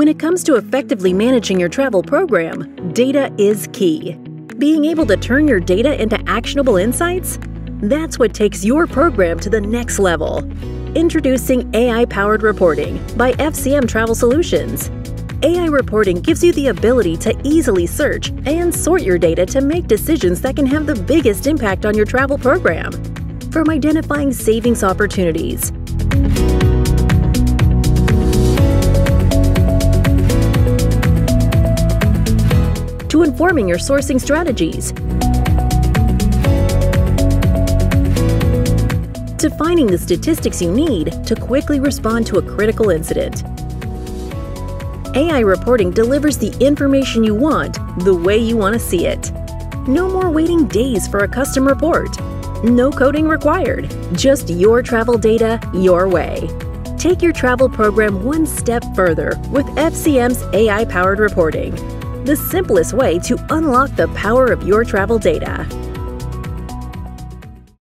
When it comes to effectively managing your travel program, data is key. Being able to turn your data into actionable insights? That's what takes your program to the next level. Introducing AI powered reporting by FCM Travel Solutions. AI reporting gives you the ability to easily search and sort your data to make decisions that can have the biggest impact on your travel program. From identifying savings opportunities, informing your sourcing strategies, to finding the statistics you need to quickly respond to a critical incident. AI reporting delivers the information you want the way you want to see it. No more waiting days for a custom report. No coding required. Just your travel data, your way. Take your travel program one step further with FCM's AI powered reporting, the simplest way to unlock the power of your travel data.